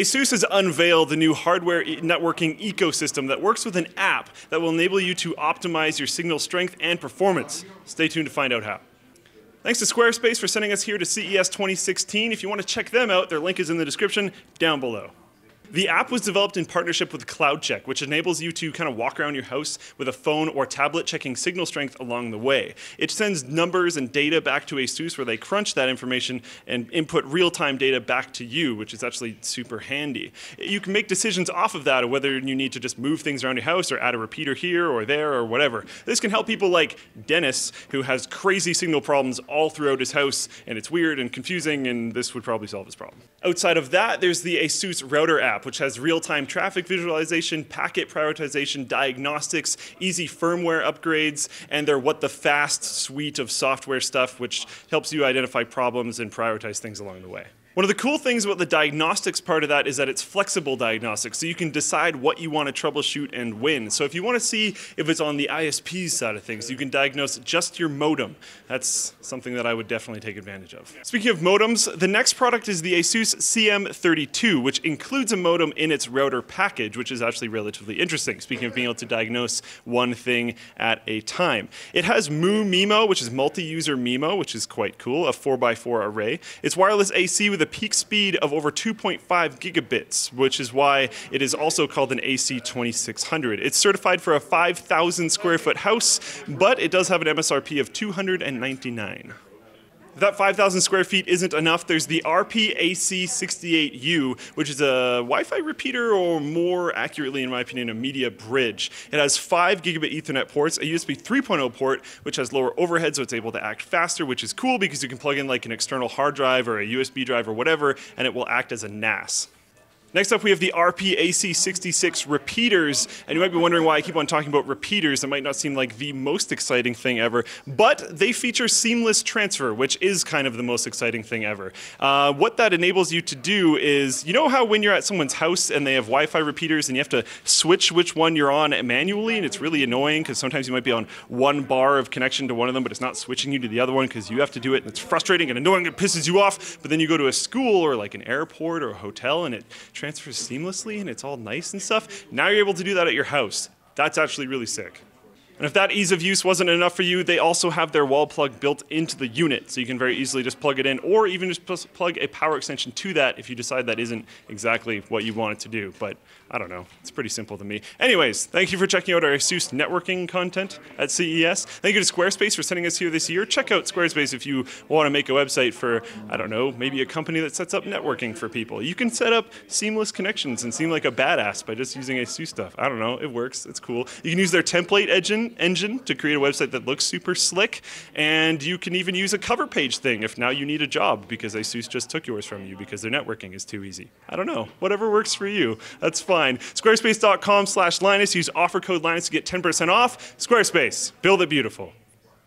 ASUS has unveiled the new hardware networking ecosystem that works with an app that will enable you to optimize your signal strength and performance. Stay tuned to find out how. Thanks to Squarespace for sending us here to CES 2016. If you want to check them out, their link is in the description down below. The app was developed in partnership with CloudCheck, which enables you to kind of walk around your house with a phone or tablet checking signal strength along the way. It sends numbers and data back to ASUS where they crunch that information and input real time data back to you, which is actually super handy. You can make decisions off of that of whether you need to just move things around your house or add a repeater here or there or whatever. This can help people like Dennis, who has crazy signal problems all throughout his house, and it's weird and confusing, and this would probably solve his problem. Outside of that, there's the ASUS Router app, which has real time traffic visualization, packet prioritization, diagnostics, easy firmware upgrades, and their What the Fast suite of software stuff, which helps you identify problems and prioritize things along the way. One of the cool things about the diagnostics part of that is that it's flexible diagnostics, so you can decide what you want to troubleshoot and when. So if you want to see if it's on the ISP side of things, you can diagnose just your modem. That's something that I would definitely take advantage of. Speaking of modems, the next product is the Asus CM32, which includes a modem in its router package, which is actually relatively interesting. Speaking of being able to diagnose one thing at a time, it has Mu MIMO, which is multi-user MIMO, which is quite cool, a 4x4 array. It's wireless AC with a peak speed of over 2.5 gigabits, which is why it is also called an AC2600. It's certified for a 5,000 square foot house, but it does have an MSRP of 299. That 5,000 square feet isn't enough, there's the RP-AC68U, which is a Wi-Fi repeater, or more accurately, in my opinion, a media bridge. It has five gigabit Ethernet ports, a USB 3.0 port, which has lower overhead, so it's able to act faster, which is cool because you can plug in like an external hard drive or a USB drive or whatever, and it will act as a NAS. Next up, we have the RP-AC66 repeaters, and you might be wondering why I keep on talking about repeaters. It might not seem like the most exciting thing ever, but they feature seamless transfer, which is kind of the most exciting thing ever. Uh, what that enables you to do is, you know how when you're at someone's house and they have Wi-Fi repeaters and you have to switch which one you're on manually, and it's really annoying because sometimes you might be on one bar of connection to one of them, but it's not switching you to the other one because you have to do it, and it's frustrating and annoying, it pisses you off. But then you go to a school or like an airport or a hotel, and it transfers seamlessly and it's all nice and stuff. Now you're able to do that at your house. That's actually really sick. And if that ease of use wasn't enough for you, they also have their wall plug built into the unit, so you can very easily just plug it in, or even just plug a power extension to that if you decide that isn't exactly what you want it to do. But I don't know, it's pretty simple to me. Anyways, thank you for checking out our ASUS networking content at CES. Thank you to Squarespace for sending us here this year. Check out Squarespace if you want to make a website for, I don't know, maybe a company that sets up networking for people. You can set up seamless connections and seem like a badass by just using ASUS stuff. I don't know, it works, it's cool. You can use their template engine engine to create a website that looks super slick, and you can even use a cover page thing if now you need a job because ASUS just took yours from you because their networking is too easy. I don't know. Whatever works for you, that's fine. Squarespace.com slash Linus. Use offer code Linus to get 10% off. Squarespace. Build it beautiful.